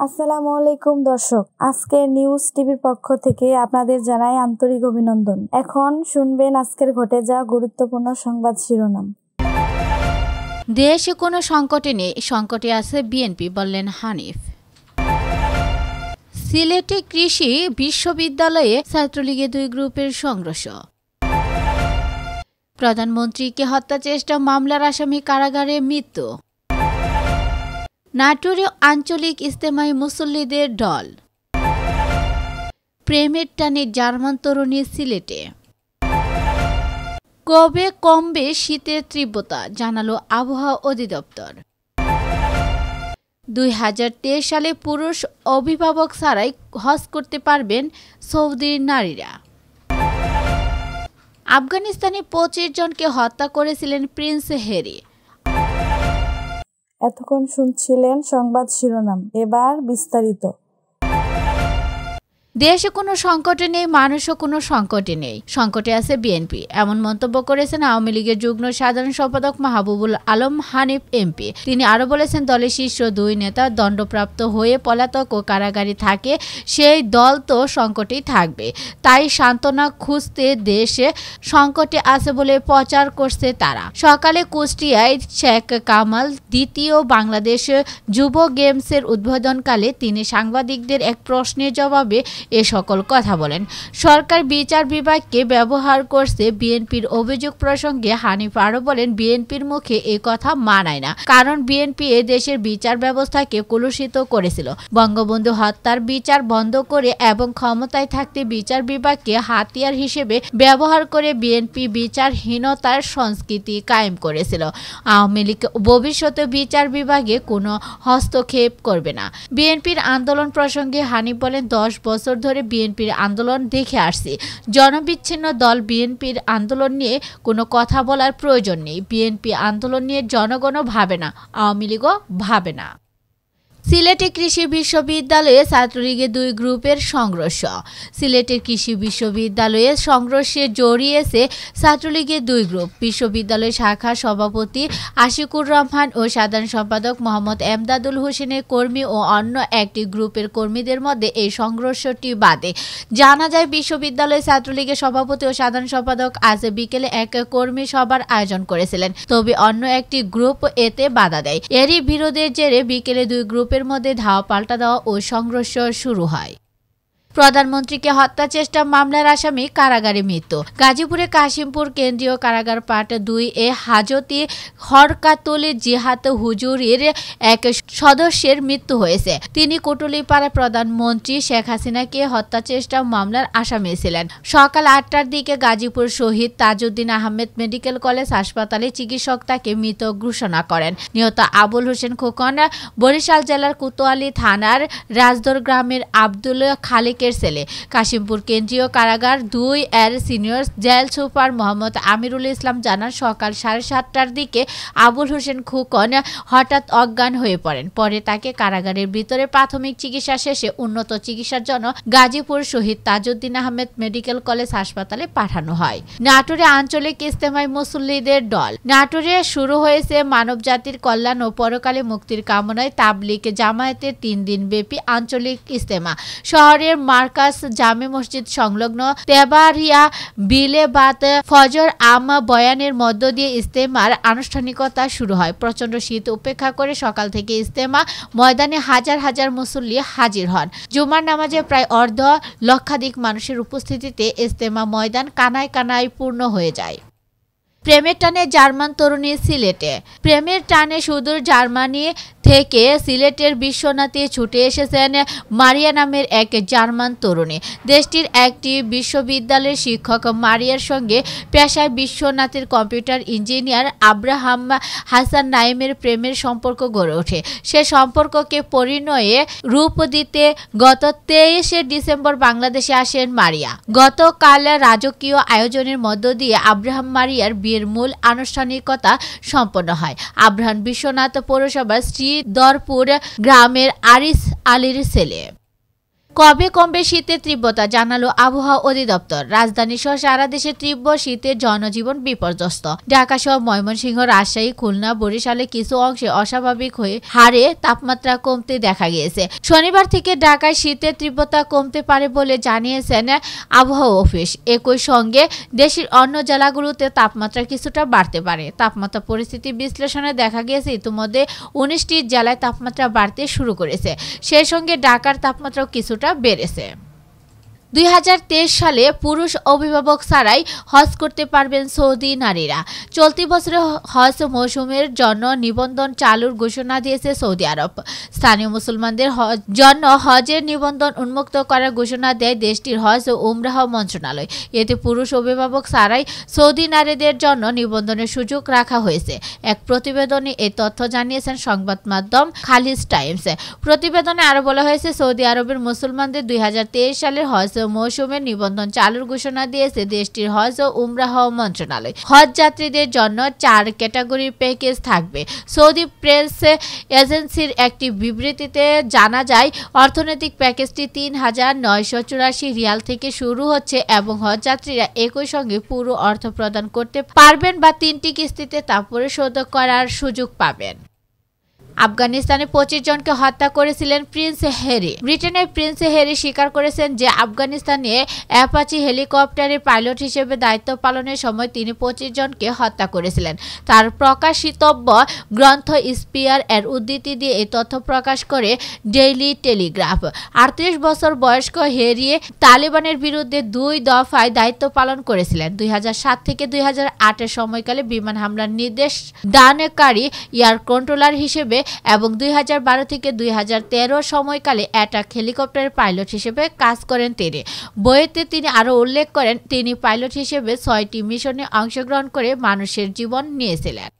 আসসালামু আলাইকুম দর্শক, আজকে নিউজ টিভির পক্ষ থেকে আপনাদের জানাই আন্তরিক অভিনন্দন। এখন শুনবেন আজকের ঘটে যাওয়া গুরুত্বপূর্ণ সংবাদ শিরোনাম। দেশে কোনো সংকটে নেই, সংকটে আছে বিএনপি, বললেন হানিফ। সিলেটে কৃষি বিশ্ববিদ্যালয়ে ছাত্রলীগের দুই গ্রুপের সংঘর্ষ। প্রধানমন্ত্রীকে হত্যা চেষ্টা, মামলার আসামি কারাগারে মৃত্যু। নাটোরে আঞ্চলিক ইস্তেমায় মুসল্লিদের দল। প্রেমের টানে জার্মান তরুণী সিলেটে। কবে কমবে শীতের তীব্রতা, জানালো আবহাওয়া অধিদপ্তর। দুই হাজার তেইশ সালে পুরুষ অভিভাবক ছাড়াই হজ করতে পারবেন সৌদির নারীরা। আফগানিস্তানে পঁচিশ জনকে হত্যা করেছিলেন প্রিন্স হেরি এতক্ষণ শুনছিলেন সংবাদ শিরোনাম, এবার বিস্তারিত। দেশে কোনো সংকটে নেই, মানুষও কোনো সংকটে নেই। সংকটে আছে বিএনপি। এমন মন্তব্য করেছেন আওয়ামী লীগের যুগ্ম সাধারণ সম্পাদক মাহবুবুল আলম হানিফ এমপি। তিনি আরও বলেছেন, দলের শীর্ষ দুই নেতা দণ্ডপ্রাপ্ত হয়ে পলাতক ও কারাগারে থাকে, সেই দল তো সংকটেই থাকবে। তাই সান্ত্বনা খুঁজতে দেশে সংকটে আছে বলে প্রচার করছে তারা। সকালে কুষ্টিয়ায় শেখ কামাল দ্বিতীয় বাংলাদেশ যুব গেমসের উদ্বোধনকালে তিনি সাংবাদিকদের এক প্রশ্নের জবাবে এ সকল কথা বলেন। সরকার বিচার বিভাগকে ব্যবহার করছে বিএনপির অভিযোগ প্রসঙ্গে হানিফ আরও বলেন, বিএনপির মুখে এ কথা মানায় না, কারণ বিএনপি এ দেশের বিচার ব্যবস্থাকে কলুষিত করেছিল। বঙ্গবন্ধু হত্যার বিচার বন্ধ করে এবং ক্ষমতায় থাকতে বিচার বিভাগকে হাতিয়ার হিসেবে ব্যবহার করে বিএনপি বিচারহীনতার সংস্কৃতি কায়েম করেছিল। আওয়ামী লীগ ভবিষ্যতে বিচার বিভাগে কোনো হস্তক্ষেপ করবে না। বিএনপির আন্দোলন প্রসঙ্গে হানিফ বলেন, দশ বছর ধরে বিএনপির আন্দোলন দেখে আসছি। জনবিচ্ছিন্ন দল বিএনপির আন্দোলন নিয়ে কোনো কথা বলার প্রয়োজন নেই। বিএনপি আন্দোলন নিয়ে জনগণও ভাবে না, আওয়ামী লীগও ভাবে না। সিলেটে কৃষি বিশ্ববিদ্যালয়ে ছাত্রলীগের দুই গ্রুপের সংঘর্ষ। সিলেটের কৃষি বিশ্ববিদ্যালয়ে সংঘর্ষে জড়িয়েছে ছাত্রলীগের দুই গ্রুপ। বিশ্ববিদ্যালয় শাখার সভাপতি আশিকুর রহমান ও সাধারণ সম্পাদক মোহাম্মদ এমদাদুল হোসেনের কর্মী ও অন্য একটি গ্রুপের কর্মীদের মধ্যে এই সংঘর্ষটি বাদে জানা যায়, বিশ্ববিদ্যালয় ছাত্রলীগের সভাপতি ও সাধারণ সম্পাদক আজ বিকেলে এক কর্মী সভার আয়োজন করেছিলেন। তবে অন্য একটি গ্রুপ এতে বাধা দেয়। এরই বিরোধের জেরে বিকেলে দুই গ্রুপের মধ্যে ধাওয়া পাল্টা দেওয়া ও সংঘর্ষ শুরু হয়। প্রধানমন্ত্রীকে হত্যা চেষ্টা মামলার আসামি কারাগারে মৃত্যু। গাজীপুরে কাশিমপুর কেন্দ্রীয় কারাগার পার্ট দুই এ হাজতি হরকাতুল জিহাদ হুজুরির এক সদস্যের মৃত্যু হয়েছে। তিনি কুটুলিপাড়া প্রধানমন্ত্রী শেখ হাসিনাকে হত্যা চেষ্টা মামলার আসামি ছিলেন। সকাল আটটার দিকে গাজীপুর শহীদ তাজউদ্দিন আহমেদ মেডিকেল কলেজ হাসপাতালে চিকিৎসক তাকে মৃত ঘোষণা করেন। নিহত আবুল হোসেন খোকন বরিশাল জেলার কোতোয়ালি থানার রাজদর গ্রামের আব্দুল খালিক মালিকের ছেলে। কাশিমপুর কেন্দ্রীয় কারাগার দুই এর senior jail super Mohammad Amirul Islam জানান, সকাল সাড়ে সাতটার দিকে আবুল হোসেন খুকন হঠাৎ অজ্ঞান হয়ে পড়েন। পরে তাকে কারাগারের ভিতরে প্রাথমিক চিকিৎসা শেষে উন্নত চিকিৎসার জন্য গাজীপুর শহীদ তাজউদ্দিন আহমেদ মেডিকেল কলেজ হাসপাতালে পাঠানো হয়। নাটোরে আঞ্চলিক ইস্তেমায় মুসল্লিদের দল। নাটোরে শুরু হয়েছে মানব জাতির কল্যাণ ও পরকালে মুক্তির কামনায় তাবলিক জামায়াতের তিন দিন ব্যাপী আঞ্চলিক ইস্তেমা শহরের মার্কাস জামে মসজিদ সংলগ্ন তেবারিয়া বিলেবাত ফজর আম বয়ানের মধ্য দিয়ে ইস্তেমার আনুষ্ঠানিকতা শুরু হয়। প্রচণ্ড শীত উপেক্ষা করে সকাল থেকে ইস্তেমা ময়দানে হাজার হাজার মুসল্লি হাজির হন। জুমার নামাজে প্রায় অর্ধ লক্ষাধিক মানুষের উপস্থিতিতে ইস্তেমা ময়দান কানায় কানায় পূর্ণ হয়ে যায়। প্রেমের টানে জার্মান তরুণী সিলেটে। প্রেমের টানে সুদূর জার্মানি থেকে সিলেটের বিশ্বনাথে ছুটে এসেছেন মারিয়া নামের এক জার্মান তরুণী। দেশটির একটি বিশ্ববিদ্যালয়ের শিক্ষক মারিয়ার সঙ্গে পেশায় বিশ্বনাথের কম্পিউটার ইঞ্জিনিয়ার আব্রাহাম হাসান নাইমের প্রেমের সম্পর্ক গড়ে ওঠে। সে সম্পর্ককে পরিণয়ে রূপ দিতে গত তেইশে ডিসেম্বর বাংলাদেশে আসেন মারিয়া। গতকাল রাজকীয় আয়োজনের মধ্য দিয়ে আব্রাহাম মারিয়ার বিয়ের মূল আনুষ্ঠানিকতা সম্পন্ন হয়। আব্রাহাম বিশ্বনাথ পৌরসভার শ্রী দরপুর গ্রামের আরিস আলীর ছেলে। কবে কমবে শীতের তীব্রতা জানালো আবহাওয়া অধিদপ্তর। রাজধানী সহ সারা দেশে তীব্র শীতে জনজীবন বিপর্যস্ত। ঢাকা সহ ময়মনসিংহ, রাজশাহী, খুলনা, বরিশালে কিছু অংশে অস্বাভাবিক হয়ে হারে তাপমাত্রা কমতে দেখা গিয়েছে। শনিবার থেকে ঢাকায় শীতের তীব্রতা কমতে পারে বলে জানিয়েছেন আবহাওয়া অফিস। একই সঙ্গে দেশের অন্য জেলাগুলোতে তাপমাত্রা কিছুটা বাড়তে পারে। তাপমাত্রা পরিস্থিতি বিশ্লেষণে দেখা গিয়েছে, ইতিমধ্যে উনিশটি জেলায় তাপমাত্রা বাড়তে শুরু করেছে। সেই সঙ্গে ঢাকার তাপমাত্রাও কিছুটা বেড়েছে দুই হাজার তেইশ সালে পুরুষ অভিভাবক ছাড়াই হজ করতে পারবেন সৌদি নারীরা। চলতি বছরে হজ মৌসুমের জন্য নিবন্ধন চালুর ঘোষণা দিয়েছে সৌদি আরব। স্থানীয় মুসলমানদের জন্য হজের নিবন্ধন উন্মুক্ত করার ঘোষণা দেয় দেশটির হজ ও উমরাহ মন্ত্রণালয়। এতে পুরুষ অভিভাবক ছাড়াই সৌদি নারীদের জন্য নিবন্ধনের সুযোগ রাখা হয়েছে। এক প্রতিবেদনে এই তথ্য জানিয়েছেন সংবাদ মাধ্যম খালিজ টাইমস। প্রতিবেদনে আরও বলা হয়েছে, সৌদি আরবের মুসলমানদের দুই হাজার তেইশ সালের হজ মৌসুমের নিবন্ধন চালুর ঘোষণা দিয়েছে দেশটির হজ ও উমরাহ মন্ত্রণালয়। হজ যাত্রীদের জন্য চার ক্যাটাগরির প্যাকেজ থাকবে। সৌদি প্রেস এজেন্সির একটি বিবৃতিতে জানা যায়, অর্থনৈতিক প্যাকেজটি তিন হাজার নয়শো চুরাশি রিয়াল থেকে শুরু হচ্ছে এবং হজ যাত্রীরা একই সঙ্গে পুরো অর্থ প্রদান করতে পারবেন বা তিনটি কিস্তিতে তা পরিশোধ করার সুযোগ পাবেন। আফগানিস্তানে পঁচিশ জনকে হত্যা করেছিলেন প্রিন্স হ্যারি। ব্রিটেনের প্রিন্স হ্যারি স্বীকার করেছেন যে আফগানিস্তানে অ্যাপাচি হেলিকপ্টারের পাইলট হিসেবে দায়িত্ব পালনের সময় তিনি পঁচিশ জনকে হত্যা করেছিলেন। তার প্রকাশিতব্য গ্রন্থ স্পিয়ার এর উদ্ধৃতি দিয়ে এই তথ্য প্রকাশ করে ডেইলি টেলিগ্রাফ। আটত্রিশ বছর বয়স্ক হেরিয়ে তালিবানের বিরুদ্ধে দুই দফায় দায়িত্ব পালন করেছিলেন। দুই হাজার সাত থেকে দুই হাজার সময়কালে বিমান হামলার নির্দেশ দানকারী এয়ার কন্ট্রোলার হিসেবে এবং দুই হাজার বারো থেকে দুই হাজার তেরো সময়কালে অ্যাটাক হেলিকপ্টারের পাইলট হিসেবে কাজ করেন তিনি। বইয়েতে তিনি আরও উল্লেখ করেন, তিনি পাইলট হিসেবে ছয়টি মিশনে অংশগ্রহণ করে মানুষের জীবন নিয়েছিলেন।